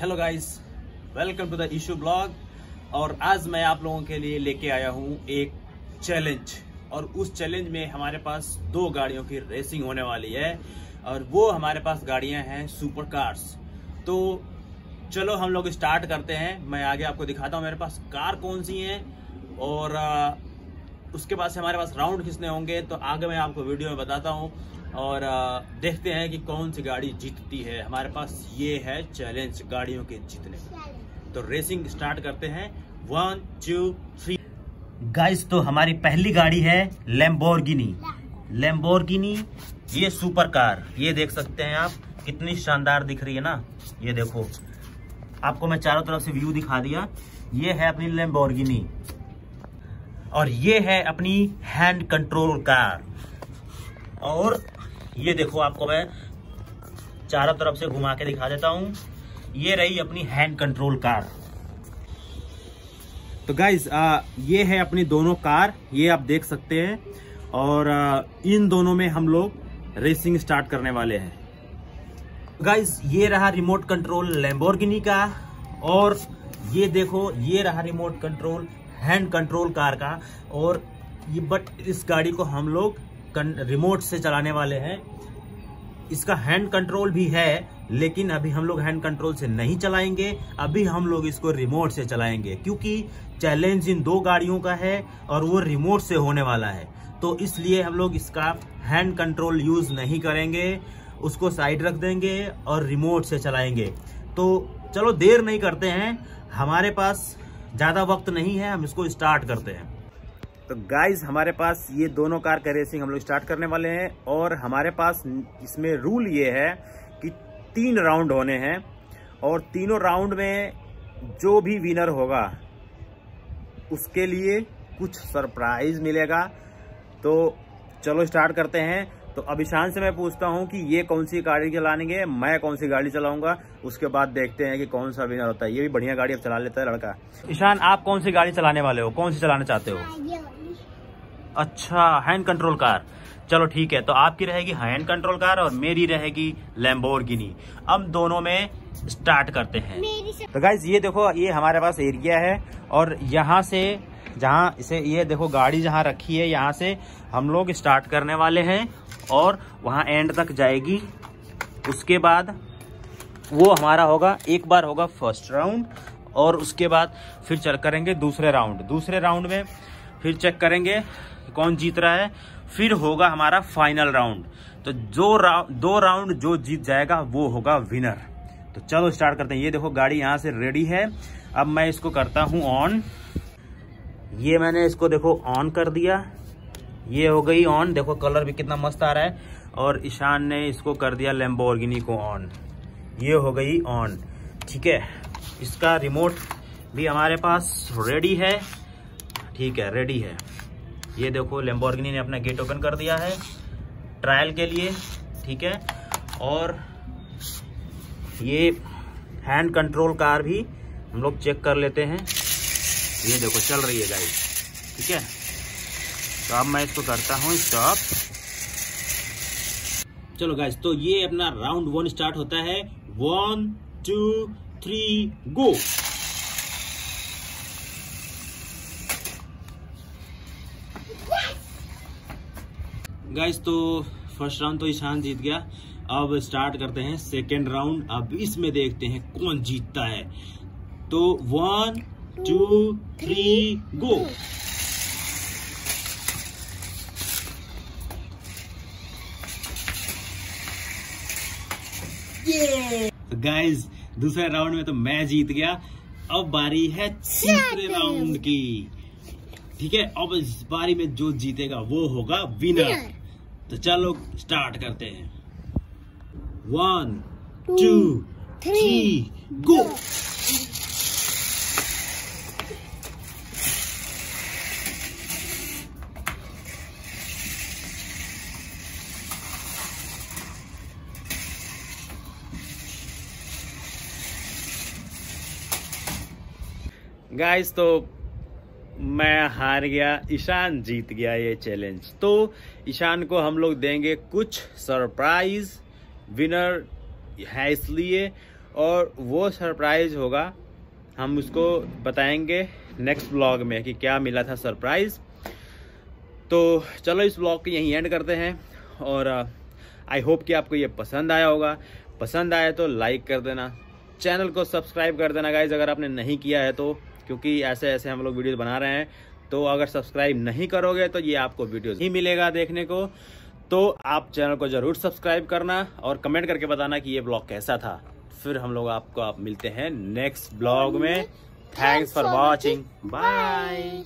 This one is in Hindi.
Hello guys welcome to the Ishu vlog और आज मैं आप लोगों के लिए लेके आया हूँ एक चैलेंज और उस चैलेंज में हमारे पास दो गाड़ियों की रेसिंग होने वाली है। और वो हमारे पास गाड़ियाँ हैं सुपर कार्स तो चलो हम लोग स्टार्ट करते हैं। मैं आगे आपको दिखाता हूँ मेरे पास कार कौन सी हैं। और उसके बाद से हमारे पास राउंड किसने होंगे तो आगे मैं आपको वीडियो में बताता हूँ। और देखते हैं कि कौन सी गाड़ी जीतती है। हमारे पास ये है चैलेंज गाड़ियों के जीतने तो रेसिंग स्टार्ट करते हैं। वन टू थ्री गाइस तो हमारी पहली गाड़ी है लेम्बोर्गिनी लेम्बोर्गिनी ये सुपर कार ये देख सकते हैं आप कितनी शानदार दिख रही है ना। ये देखो। आपको मैं चारों तरफ़ से व्यू दिखा दिया। ये है अपनी लेम्बोर्गिनी और ये है अपनी हैंड कंट्रोल कार और ये देखो आपको मैं चारों तरफ़ से घुमा के दिखा देता हूँ। ये रही अपनी हैंड कंट्रोल कार तो गाइज़ ये है अपनी दोनों कार ये आप देख सकते हैं। और आ, इन दोनों में हम लोग रेसिंग स्टार्ट करने वाले हैं। गाइज़ ये रहा रिमोट कंट्रोल लैम्बोर्गिनी का और ये देखो ये रहा remote control hand control car का और ये बट इस गाड़ी को हम लोग रिमोट से चलाने वाले हैं। इसका हैंड कंट्रोल भी है, लेकिन अभी हम लोग हैंड कंट्रोल से नहीं चलाएँगे। अभी हम लोग इसको रिमोट से चलाएँगे, क्योंकि चैलेंज इन दो गाड़ियों का है और वो रिमोट से होने वाला है। तो इसलिए हम लोग इसका हैंड कंट्रोल यूज़ नहीं करेंगे, उसको साइड रख देंगे और रिमोट से चलाएँगे। तो चलो देर नहीं करते हैं, हमारे पास ज़्यादा वक्त नहीं है, हम इसको स्टार्ट करते हैं। तो गाइज़ हमारे पास ये दोनों कार का रेसिंग हम लोग स्टार्ट करने वाले हैं और हमारे पास इसमें रूल ये है कि तीन राउंड होने हैं और तीनों राउंड में जो भी विनर होगा, उसके लिए कुछ सरप्राइज़ मिलेगा। तो चलो स्टार्ट करते हैं। तो अब ईशान से मैं पूछता हूँ कि ये कौन सी गाड़ी चलाएँगे मैं कौन सी गाड़ी चलाऊँगा? उसके बाद देखते हैं कि कौन सा विनर होता है। ये भी बढ़िया गाड़ी अब चला लेता है लड़का। ईशान आप कौन सी गाड़ी चलाने वाले हो? कौन सी चलाना चाहते हो? अच्छा हैंड कंट्रोल कार चलो ठीक है तो आपकी रहेगी हैंड कंट्रोल कार और मेरी रहेगी लैम्बोर्गिनी अब दोनों में स्टार्ट करते हैं। तो गाइज़ ये देखो ये हमारे पास एरिया है और यहाँ से जहाँ इसे ये देखो गाड़ी जहाँ रखी है यहाँ से हम लोग स्टार्ट करने वाले हैं। और वहाँ एंड तक जाएगी। उसके बाद वो हमारा होगा, एक बार होगा फ़र्स्ट राउंड और उसके बाद फिर चल करेंगे दूसरे राउंड दूसरे राउंड में फिर चेक करेंगे कौन जीत रहा है। फिर होगा हमारा फाइनल राउंड तो जो राउंड दो राउंड जो जीत जाएगा, वो होगा विनर तो चलो स्टार्ट करते हैं। ये देखो, गाड़ी यहाँ से रेडी है। अब मैं इसको करता हूँ ऑन ये मैंने इसको देखो ऑन कर दिया। ये हो गई ऑन देखो कलर भी कितना मस्त आ रहा है। और ईशान ने इसको कर दिया लेम्बोर्गिनी को ऑन ये हो गई ऑन ठीक है? इसका रिमोट भी हमारे पास रेडी है। ठीक है रेडी है। ये देखो लेम्बोर्गिनी ने अपना गेट ओपन कर दिया है। ट्रायल के लिए, ठीक है? और ये हैंड कंट्रोल कार भी हम लोग चेक कर लेते हैं। ये देखो, चल रही है गाड़ी ठीक है? तो अब मैं इसको करता हूँ स्टॉप चलो गाइस तो ये अपना राउंड वन स्टार्ट होता है। One two three go guys तो फ़र्स्ट राउंड तो ईशान जीत गया। अब स्टार्ट करते हैं सेकेंड राउंड अब इसमें देखते हैं कौन जीतता है। तो one two three go guys दूसरे राउंड में तो मैं जीत गया। अब बारी है तीसरे राउंड की। ठीक है? अब इस बारी में जो जीतेगा वो होगा विनर तो चलो स्टार्ट करते हैं। One two three go guys तो मैं हार गया, ईशान जीत गया ये चैलेंज तो ईशान को हम लोग देंगे कुछ सरप्राइज़ विनर है इसलिए, और वो सरप्राइज़ होगा। हम उसको बताएँगे नेक्स्ट ब्लॉग में कि क्या मिला था सरप्राइज़ तो चलो इस ब्लॉग को यहीं एंड करते हैं, और आई होप कि आपको ये पसंद आया होगा। पसंद आया तो लाइक कर देना। चैनल को सब्सक्राइब कर देना गाइज़ अगर आपने नहीं किया है तो। क्योंकि ऐसे ऐसे हम लोग वीडियो बना रहे हैं तो अगर सब्सक्राइब नहीं करोगे तो ये आपको वीडियो ही मिलेगा देखने को। तो आप चैनल को ज़रूर सब्सक्राइब करना और कमेंट करके बताना कि ये ब्लॉग कैसा था। फिर हम लोग आपको आप मिलते हैं नेक्स्ट ब्लॉग में। Thanks for watching bye